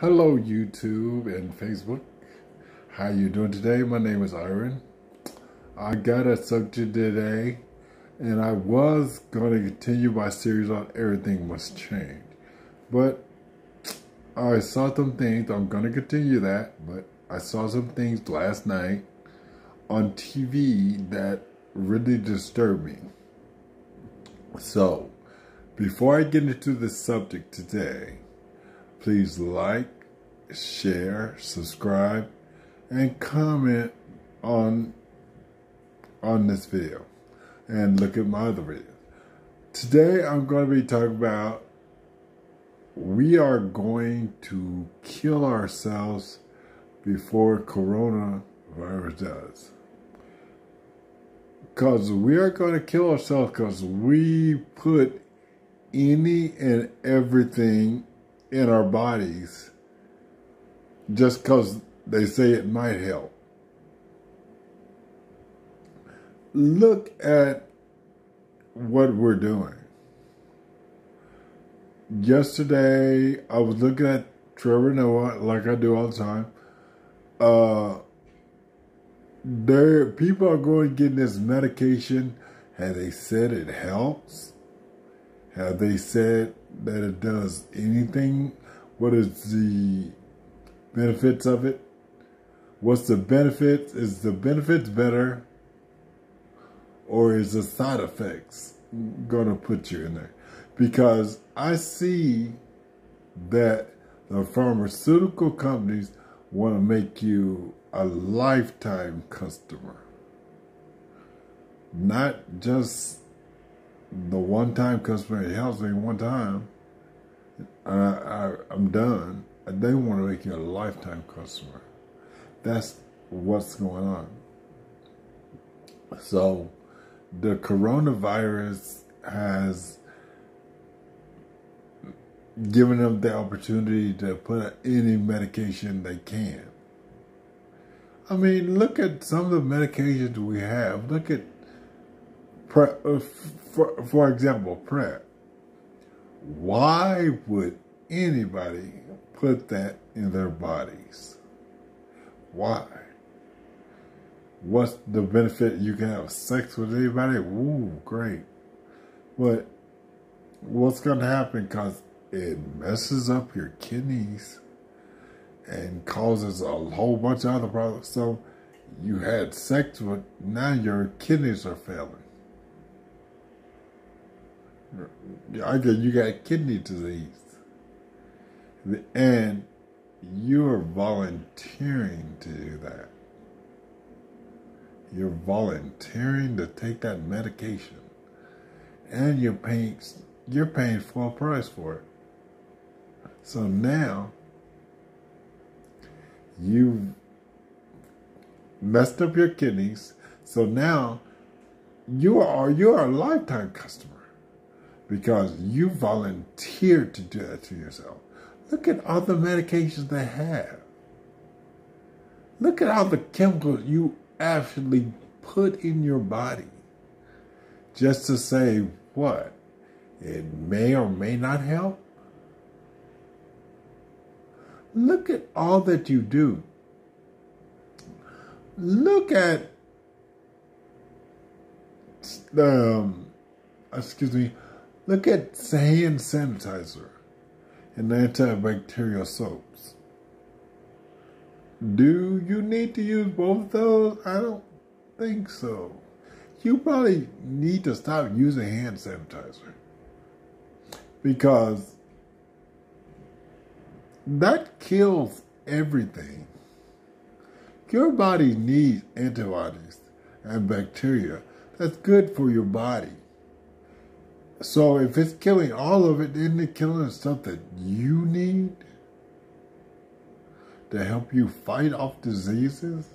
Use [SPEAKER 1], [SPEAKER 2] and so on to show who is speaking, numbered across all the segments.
[SPEAKER 1] Hello YouTube and Facebook. How you doing today? My name is Iron. I got a subject today and I was going to continue my series on Everything Must Change. But I saw some things, I'm going to continue that, but I saw some things last night on TV that really disturbed me. So, before I get into the subject today, please like, share, subscribe, and comment on on this video. And look at my other videos. Today I'm going to be talking about we are going to kill ourselves before coronavirus does. Because we are going to kill ourselves because we put any and everything in our bodies just because they say it might help. Look at what we're doing. Yesterday, I was looking at Trevor Noah, like I do all the time. Uh, there, people are going getting this medication. Have they said it helps? Have they said that it does anything? What is the benefits of it? What's the benefits? Is the benefits better? Or is the side effects to put you in there? Because I see that the pharmaceutical companies want to make you a lifetime customer. Not just the one time customer helps me one time, I, I, I'm done. They want to make you a lifetime customer. That's what's going on. So, the coronavirus has given them the opportunity to put any medication they can. I mean, look at some of the medications we have. Look at uh, for, for example, PrEP. Why would anybody put that in their bodies? Why? What's the benefit? You can have sex with anybody? Ooh, great. But what's going to happen because it messes up your kidneys and causes a whole bunch of other problems. So you had sex, but now your kidneys are failing. I guess you got kidney disease. And you're volunteering to do that. You're volunteering to take that medication. And you're paying you're paying full price for it. So now you've messed up your kidneys. So now you are you are a lifetime customer because you volunteered to do that to yourself. Look at all the medications they have. Look at all the chemicals you actually put in your body just to say what? It may or may not help. Look at all that you do. Look at um, excuse me, Look at hand sanitizer and antibacterial soaps. Do you need to use both of those? I don't think so. You probably need to stop using hand sanitizer because that kills everything. Your body needs antibodies and bacteria. That's good for your body. So if it's killing all of it, isn't it killing stuff that you need to help you fight off diseases?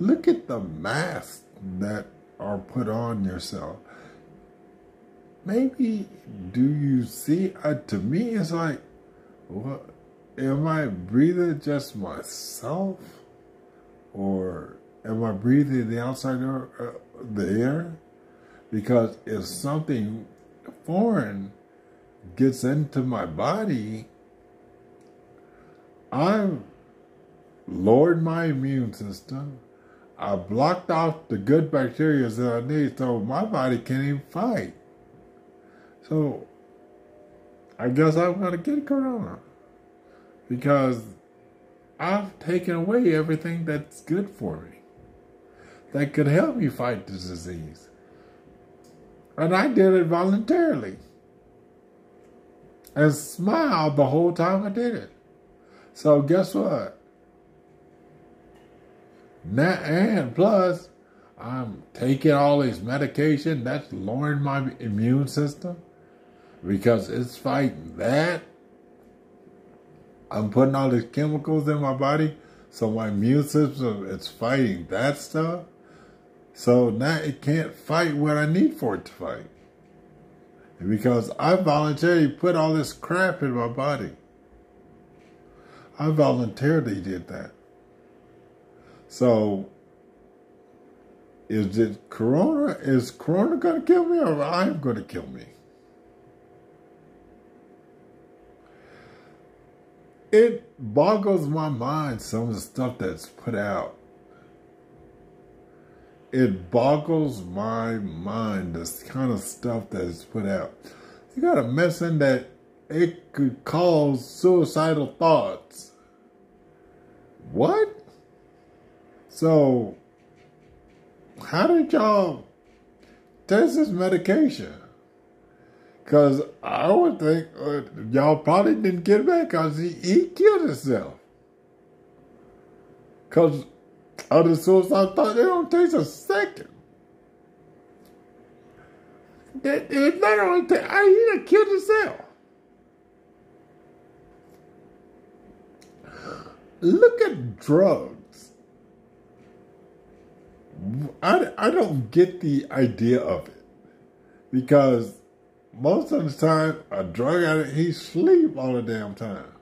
[SPEAKER 1] Look at the masks that are put on yourself. Maybe do you see? Uh, to me, it's like, what? Am I breathing just myself, or am I breathing the outside air, uh, the air? Because if something foreign gets into my body, I've lowered my immune system. I blocked off the good bacteria that I need so my body can't even fight. So I guess I'm to get corona because I've taken away everything that's good for me that could help me fight the disease. And I did it voluntarily and smiled the whole time I did it. So guess what? Now, and plus, I'm taking all this medication that's lowering my immune system because it's fighting that. I'm putting all these chemicals in my body, so my immune system is fighting that stuff. So now it can't fight what I need for it to fight. Because I voluntarily put all this crap in my body. I voluntarily did that. So is it Corona? Is Corona to kill me or I'm to kill me? It boggles my mind some of the stuff that's put out. It boggles my mind this kind of stuff that is put out. You got to mention that it could cause suicidal thoughts. What? So, how did y'all test this medication? Because I would think uh, y'all probably didn't get back because he, he killed himself. Because other suicide thought they don't take a second. They, they, they don't I, he done killed himself. Look at drugs. I, I don't get the idea of it because most of the time a drug addict he sleep all the damn time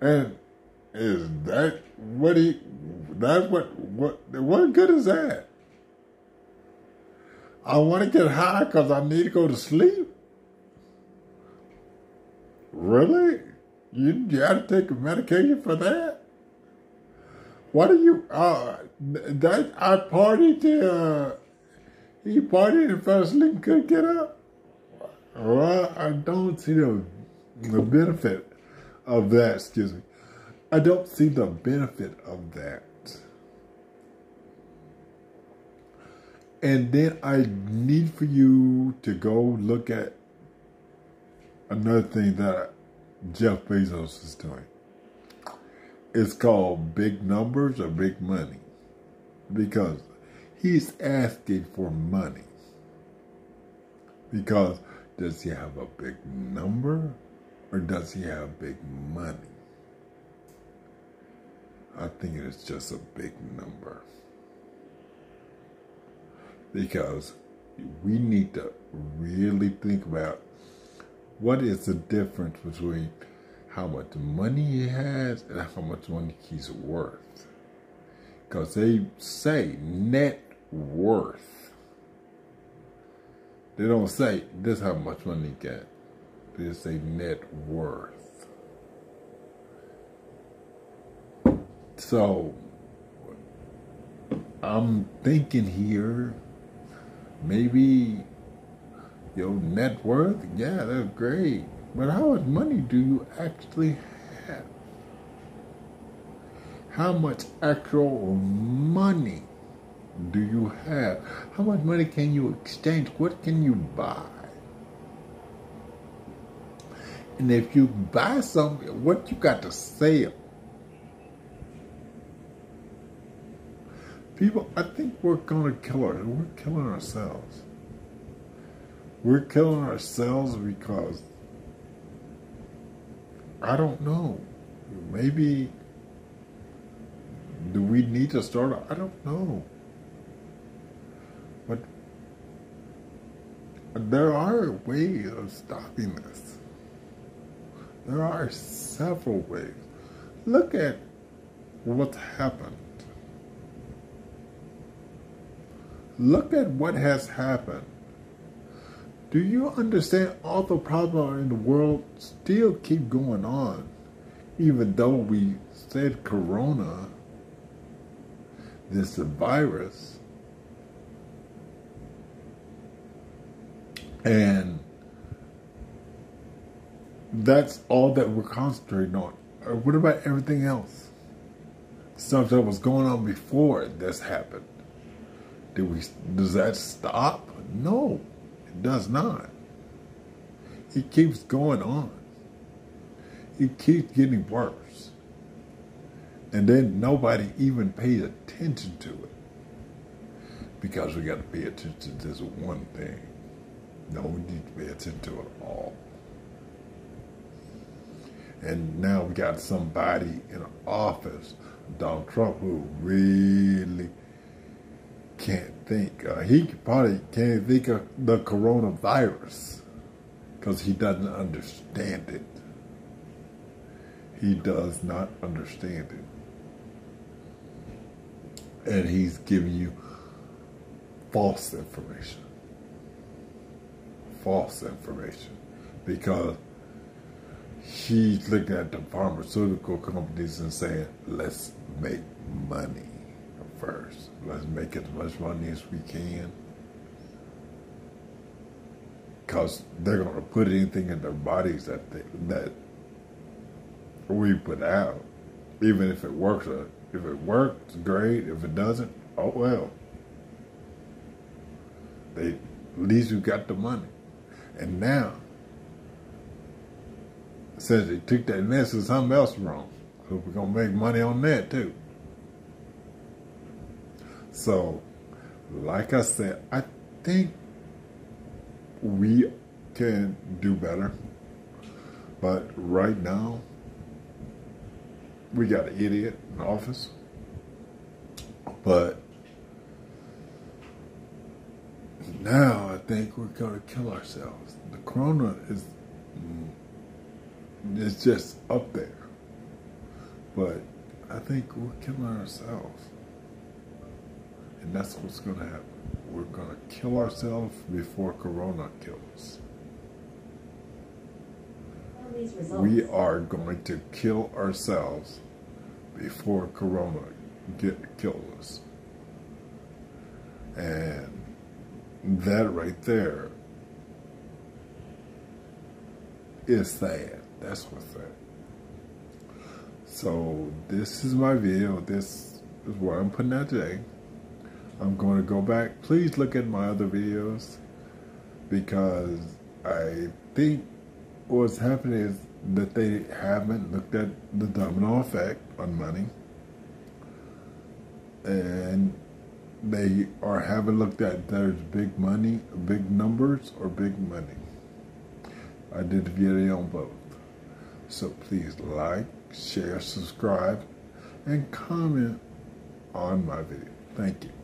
[SPEAKER 1] and is that what he that's what what what good is that i want to get high because i need to go to sleep really you, you got to take a medication for that what are you? Uh, that I partied. Uh, he partied and fell asleep and couldn't get up. Well, I don't see the the benefit of that. Excuse me. I don't see the benefit of that. And then I need for you to go look at another thing that Jeff Bezos is doing. It's called big numbers or big money because he's asking for money. Because does he have a big number or does he have big money? I think it's just a big number. Because we need to really think about what is the difference between how much money he has and how much money he's worth. Because they say net worth. They don't say this how much money he got. They say net worth. So I'm thinking here, maybe your net worth, yeah, that's great. But how much money do you actually have? How much actual money do you have? How much money can you exchange? What can you buy? And if you buy something, what you got to sell? People, I think we're going to kill our, we're killing ourselves. We're killing ourselves because I don't know. Maybe do we need to start? I don't know. But there are ways of stopping this. There are several ways. Look at what's happened. Look at what has happened do you understand all the problems in the world still keep going on? even though we said corona, this virus, and that's all that we're concentrating on. Uh, what about everything else? Stuff that was going on before this happened. Did we? Does that stop? No, it does not. It keeps going on. It keeps getting worse. And then nobody even pays attention to it. Because we got to pay attention to this one thing. No, we need to pay attention to it all. And now we got somebody in office, Donald Trump, who really can't think. Uh, he probably can't think of the coronavirus because he doesn't understand it. He does not understand it. And he's giving you false information. False information. Because he's looking at the pharmaceutical companies and saying, let's make money first. Let's make as much money as we can. Because they're going to put anything in their bodies that they, that we put out, even if it works. Uh, if it works, great. If it doesn't, oh well. They at least you got the money, and now since they took that message, something else wrong. So we're gonna make money on that too. So, like I said, I think we can do better. But right now, we got an idiot in office. But now I think we're going to kill ourselves. The corona is it's just up there. But I think we're killing ourselves. And that's what's going to happen. We're going to kill ourselves before Corona kills. We are going to kill ourselves before Corona get kill us. And that right there is sad. That's what's sad. So this is my video. This is what I'm putting out today. I'm going to go back. Please look at my other videos because I think what's happening is that they haven't looked at the domino effect on money and they are haven't looked at there's big money, big numbers, or big money. I did a video on both. So please like, share, subscribe, and comment on my video. Thank you.